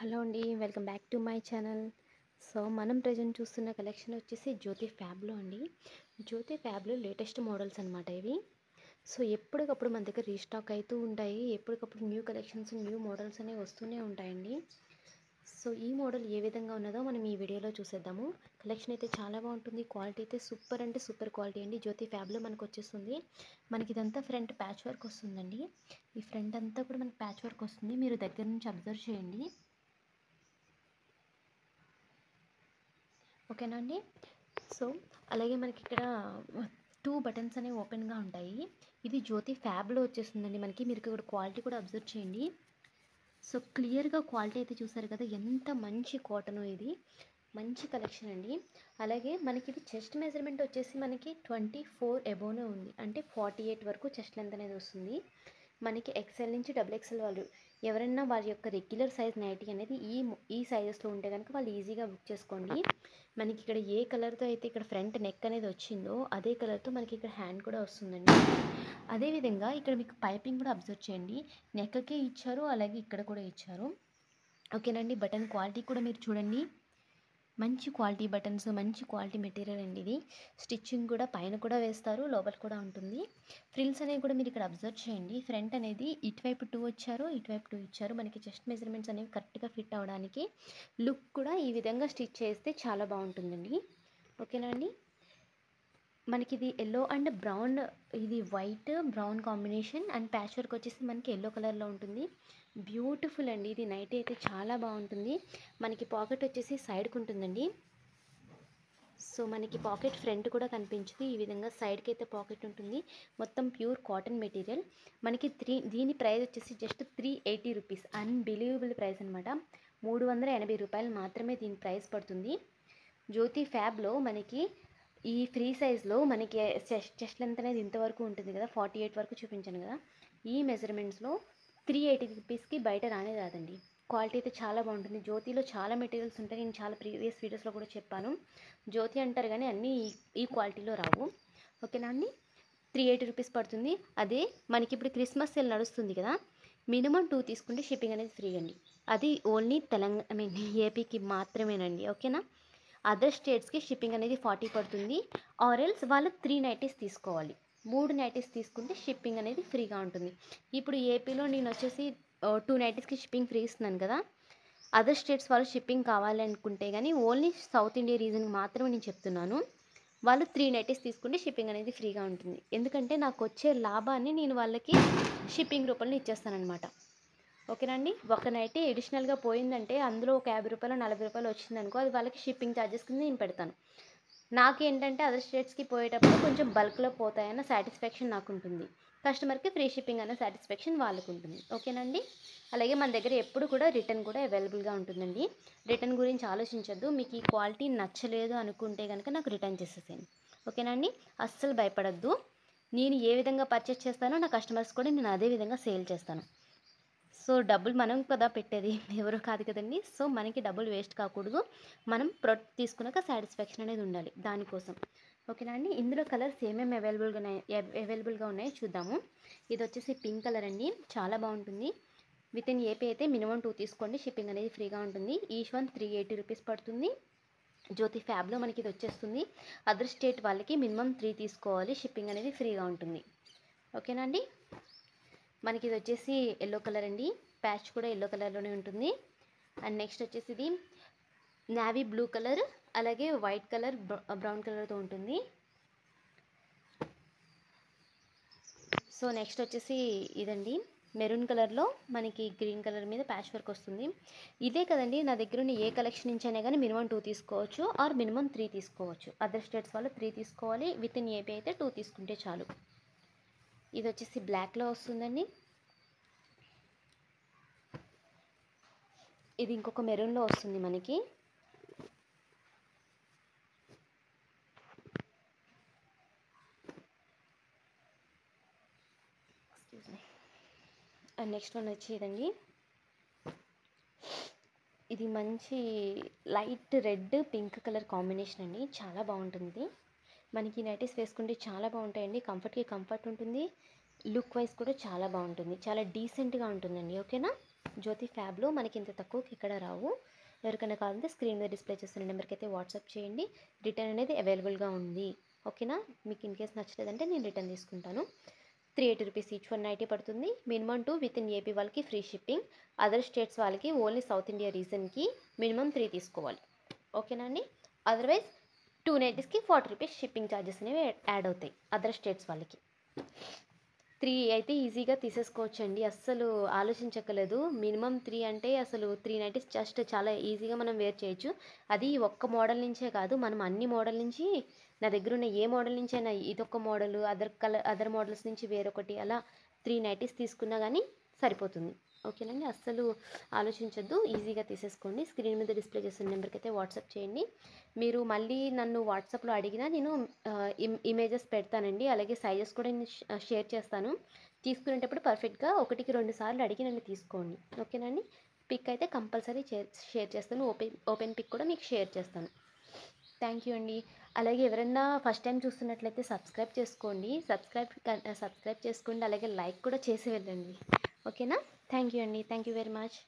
Hello అండి welcome back to my channel. So మనం present చూస్తున్న కలెక్షన్ వచ్చేసి జ్యోతి ఫ్యాబ్లో అండి. జ్యోతి ఫ్యాబ్లో లేటెస్ట్ మోడల్స్ అనమాట ఇవి. సో ఎప్పటికప్పుడు మన దగ్గర రీస్టాక్ అవుతూ ఉంటాయి. ఎప్పటికప్పుడు న్యూ కలెక్షన్స్ న్యూ మోడల్స్ అనేవి వస్తూనే ఉంటాయండి. సో ఈ మోడల్ ఏ విధంగా ఉన్నదో మనం ఈ వీడియోలో చూసేద్దాము. కలెక్షన్ అయితే చాలా బాగుంటుంది. క్వాలిటీ అయితే సూపర్ అంటే సూపర్ క్వాలిటీ అండి. జ్యోతి ఫ్యాబ్లో మనకు వచ్చేస్తుంది. మనకి ఇదంతా ఫ్రంట్ ప్యాచ్ వర్క్ వస్తుందండి. ఈ ఫ్రంట్ అంతా కూడా మనకి ప్యాచ్ వర్క్ వస్తుంది. మీరు దగ్గర నుంచి అబ్జర్వ్ చేయండి. ఓకేనా అండి? సో అలాగే మనకి ఇక్కడ టూ బటన్స్ అనేవి ఓపెన్గా ఉంటాయి. ఇది జ్యోతి ఫ్యాబ్లో వచ్చేస్తుందండి మనకి. మీరు ఇక్కడ క్వాలిటీ కూడా అబ్జర్వ్ చేయండి. సో క్లియర్గా క్వాలిటీ అయితే చూసారు కదా ఎంత మంచి కాటను ఇది. మంచి కలెక్షన్ అండి. అలాగే మనకి ఇది చెస్ట్ మెజర్మెంట్ వచ్చేసి మనకి ట్వంటీ ఫోర్ ఎబోనే ఉంది. అంటే ఫార్టీ ఎయిట్ వరకు చెస్ట్ లెంత్ అనేది వస్తుంది. మనకి ఎక్సెల్ నుంచి డబుల్ ఎక్సెల్ వాళ్ళు ఎవరైనా వారి యొక్క రెగ్యులర్ సైజ్ నైటీ అనేది ఈ ఈ సైజెస్లో ఉంటే కనుక వాళ్ళు ఈజీగా బుక్ చేసుకోండి. మనకి ఇక్కడ ఏ కలర్తో అయితే ఇక్కడ ఫ్రంట్ నెక్ అనేది వచ్చిందో అదే కలర్తో మనకి ఇక్కడ హ్యాండ్ కూడా వస్తుందండి. అదేవిధంగా ఇక్కడ మీకు పైపింగ్ కూడా అబ్జర్వ్ చేయండి. నెక్కకే ఇచ్చారు అలాగే ఇక్కడ కూడా ఇచ్చారు. ఓకేనండి బటన్ క్వాలిటీ కూడా మీరు చూడండి. మంచి క్వాలిటీ బటన్స్ మంచి క్వాలిటీ మెటీరియల్ అండి ఇది. స్టిచ్చింగ్ కూడా పైన కూడా వేస్తారు లోపల కూడా ఉంటుంది. ఫ్రిల్స్ అనేవి కూడా మీరు ఇక్కడ అబ్జర్వ్ చేయండి. ఫ్రంట్ అనేది ఇటువైపు టూ వచ్చారు ఇటువైపు టూ ఇచ్చారు. మనకి చెస్ట్ మెజర్మెంట్స్ అనేవి కరెక్ట్గా ఫిట్ అవ్వడానికి లుక్ కూడా ఈ విధంగా స్టిచ్ చేస్తే చాలా బాగుంటుందండి. ఓకేనా అండి? మనకి ఇది ఎల్లో అండ్ బ్రౌన్ ఇది white brown combination and patch work వచ్చేసి మనకి ఎల్లో కలర్లో ఉంటుంది. బ్యూటిఫుల్ అండి ఇది నైట్ అయితే చాలా బాగుంటుంది. మనకి పాకెట్ వచ్చేసి సైడ్కి ఉంటుందండి. సో మనకి పాకెట్ ఫ్రంట్ కూడా కనిపించింది. ఈ విధంగా సైడ్కి అయితే పాకెట్ ఉంటుంది. మొత్తం ప్యూర్ కాటన్ మెటీరియల్ మనకి త్రీ దీని ప్రైస్ వచ్చేసి just three eighty rupees unbelievable price అనమాట మూడు వందల ఎనభై రూపాయలు మాత్రమే దీని ప్రైస్ పడుతుంది. జ్యోతి ఫ్యాబ్లో మనకి ఈ ఫ్రీ సైజ్లో మనకి చెస్ట్ చెస్ట్ లెంత్ అనేది ఇంతవరకు ఉంటుంది కదా ఫార్టీ ఎయిట్ వరకు చూపించాను కదా ఈ మెజర్మెంట్స్లో త్రీ ఎయిటీ రూపీస్కి బయట రానే రాదండి. క్వాలిటీ అయితే చాలా బాగుంటుంది. జ్యోతిలో చాలా మెటీరియల్స్ ఉంటాయి. నేను చాలా ప్రీవియస్ వీడియోస్లో కూడా చెప్పాను. జ్యోతి అంటారు కానీ అన్నీ ఈ ఈ క్వాలిటీలో రావు. ఓకేనా అండి? త్రీ ఎయిటీ రూపీస్ పడుతుంది. అదే మనకి ఇప్పుడు క్రిస్మస్ సేల్ నడుస్తుంది కదా మినిమం టూ తీసుకుంటే షిప్పింగ్ అనేది ఫ్రీ అండి. అది ఓన్లీ తెలంగాణ ఐ మీన్ ఏపీకి మాత్రమేనండి. ఓకేనా? అదర్ స్టేట్స్కి షిప్పింగ్ అనేది ఫార్టీ పడుతుంది. ఆరెల్స్ వాళ్ళు త్రీ నైటీస్ తీసుకోవాలి. మూడు నైటీస్ తీసుకుంటే షిప్పింగ్ అనేది ఫ్రీగా ఉంటుంది. ఇప్పుడు ఏపీలో నేను వచ్చేసి టూ నైటీస్కి షిప్పింగ్ ఫ్రీ ఇస్తున్నాను కదా. అదర్ స్టేట్స్ వాళ్ళు షిప్పింగ్ కావాలి అనుకుంటే కానీ ఓన్లీ సౌత్ ఇండియా రీజన్కి మాత్రమే నేను చెప్తున్నాను. వాళ్ళు త్రీ నైటీస్ తీసుకుంటే షిప్పింగ్ అనేది ఫ్రీగా ఉంటుంది. ఎందుకంటే నాకు వచ్చే లాభాన్ని నేను వాళ్ళకి షిప్పింగ్ రూపంలో ఇచ్చేస్తానమాట ఓకేనండి. ఒక నైట్ ఎడిషనల్గా పోయిందంటే అందులో ఒక యాభై రూపాయలు నలభై రూపాయలు వచ్చిందనుకో అది వాళ్ళకి షిప్పింగ్ ఛార్జెస్ కింద నేను పెడతాను. నాకేంటంటే అదర్ స్టేట్స్కి పోయేటప్పుడు కొంచెం బల్క్లో పోతాయన్న సాటిస్ఫాక్షన్ నాకు ఉంటుంది కస్టమర్కి ఫ్రీ షిప్పింగ్ అన్న సాటిస్ఫాక్షన్ వాళ్ళకు ఉంటుంది ఓకేనండి? అలాగే మన దగ్గర ఎప్పుడు కూడా రిటర్న్ కూడా అవైలబుల్గా ఉంటుందండి. రిటర్న్ గురించి ఆలోచించద్దు. మీకు ఈ క్వాలిటీ నచ్చలేదు అనుకుంటే కనుక నాకు రిటర్న్ చేసేసేయండి. ఓకేనండి? అస్సలు భయపడద్దు. నేను ఏ విధంగా పర్చేస్ చేస్తానో నా కస్టమర్స్ కూడా నేను అదే విధంగా సేల్ చేస్తాను. సో డబ్బులు మనం కదా పెట్టేది? ఎవరు కాదు కదండి. సో మనకి డబ్బులు వేస్ట్ కాకూడదు. మనం ప్రొడక్ట్ తీసుకున్నాక సాటిస్ఫాక్షన్ అనేది ఉండాలి దానికోసం. ఓకేనా అండి? ఇందులో కలర్స్ ఏమేమి అవైలబుల్గా ఉన్నాయి? అవైలబుల్గా ఉన్నాయో చూద్దాము. ఇది వచ్చేసి పింక్ కలర్ అండి. చాలా బాగుంటుంది. విత్ ఇన్ ఏపీ అయితే మినిమం టూ తీసుకోండి. షిప్పింగ్ అనేది ఫ్రీగా ఉంటుంది. Each one three eighty rupees పడుతుంది. జ్యోతి ఫ్యాబ్లో మనకి ఇది వచ్చేస్తుంది. అదర్ స్టేట్ వాళ్ళకి మినిమం త్రీ తీసుకోవాలి. షిప్పింగ్ అనేది ఫ్రీగా ఉంటుంది. ఓకేనా అండి? మనకి ఇది వచ్చేసి ఎల్లో కలర్ అండి. ప్యాచ్ కూడా ఎల్లో కలర్లోనే ఉంటుంది. అండ్ నెక్స్ట్ వచ్చేసి ఇది నావీ బ్లూ కలర్ అలాగే వైట్ కలర్ బ్రౌన్ కలర్తో ఉంటుంది. సో నెక్స్ట్ వచ్చేసి ఇదండి. మెరూన్ కలర్లో మనకి గ్రీన్ కలర్ మీద ప్యాచ్ వర్క్ వస్తుంది. ఇదే కదండి నా దగ్గర ఉన్న ఏ కలెక్షన్ నుంచి అయినా కానీ మినిమం టూ తీసుకోవచ్చు ఆర్ మినిమం త్రీ తీసుకోవచ్చు. అదర్ స్టేట్స్ వాళ్ళు త్రీ తీసుకోవాలి విత్ ఇన్ ఏపీ అయితే టూ తీసుకుంటే చాలు. ఇది వచ్చేసి బ్లాక్లో వస్తుందండి. ఇది ఇంకొక మెరూన్లో వస్తుంది మనకి. నెక్స్ట్ వన్ వచ్చేదండి. ఇది మంచి light red pink colour combination అండి. చాలా బాగుంటుంది మనకి నైటీస్ వేసుకుంటే చాలా బాగుంటాయండి. కంఫర్ట్కి కంఫర్ట్ ఉంటుంది. లుక్ వైజ్ కూడా చాలా బాగుంటుంది. చాలా డీసెంట్గా ఉంటుందండి. ఓకేనా? జ్యోతి ఫ్యాబ్లో మనకి ఇంత తక్కువకి ఇక్కడ రావు. ఎవరికైనా కావాలంటే స్క్రీన్ మీద డిస్ప్లే చేస్తున్న నెంబర్కి అయితే వాట్సాప్ చేయండి. రిటర్న్ అనేది అవైలబుల్గా ఉంది. ఓకేనా? మీకు ఇన్ కేస్ నచ్చలేదంటే నేను రిటర్న్ తీసుకుంటాను. Three eighty rupees each one nighty పడుతుంది. Minimum two within AP వాళ్ళకి ఫ్రీ షిప్పింగ్. అదర్ స్టేట్స్ వాళ్ళకి ఓన్లీ సౌత్ ఇండియా రీజన్కి మినిమం త్రీ తీసుకోవాలి. ఓకేనా అండి? అదర్వైజ్ టూ నైంటీస్కి ఫార్టీ రూపీస్ షిప్పింగ్ ఛార్జెస్ అనేవి యాడ్ అవుతాయి అదర్ స్టేట్స్ వాళ్ళకి. త్రీ అయితే ఈజీగా తీసేసుకోవచ్చండి. అస్సలు ఆలోచించక్కలేదు మినిమం త్రీ అంటే అసలు త్రీ నైంటీస్ జస్ట్ చాలా ఈజీగా మనం వేర్ చేయొచ్చు. అది ఒక్క మోడల్ నుంచే కాదు మనం అన్ని మోడల్ నుంచి నా దగ్గర ఉన్న ఏ మోడల్ నుంచి అయినా ఇదొక model other colour other models నుంచి వేరొకటి అలా త్రీ నైంటీస్ తీసుకున్నా కానీ సరిపోతుంది. ఓకేనండి. అస్సలు ఆలోచించొద్దు. ఈజీగా తీసేసుకోండి. స్క్రీన్ మీద డిస్ప్లే చేసిన నెంబర్కి అయితే వాట్సాప్ చేయండి. మీరు మళ్ళీ నన్ను వాట్సాప్లో అడిగినా నేను ఇమేజెస్ పెడతానండి. అలాగే సైజెస్ కూడా నేను షేర్ చేస్తాను. తీసుకునేటప్పుడు పర్ఫెక్ట్గా ఒకటికి రెండు సార్లు అడిగి నన్ను తీసుకోండి. ఓకేనండి? పిక్ అయితే కంపల్సరీ షేర్ చేస్తాను. ఓపెన్ ఓపెన్ పిక్ కూడా మీకు షేర్ చేస్తాను. థ్యాంక్ యూ అండి. అలాగే ఎవరైనా ఫస్ట్ టైం చూస్తున్నట్లయితే సబ్స్క్రైబ్ చేసుకోండి. సబ్స్క్రైబ్ సబ్స్క్రైబ్ చేసుకోండి. అలాగే లైక్ కూడా చేసి వెళ్ళండి. ఓకేనా? థ్యాంక్ యూ అండి. Thank you very much.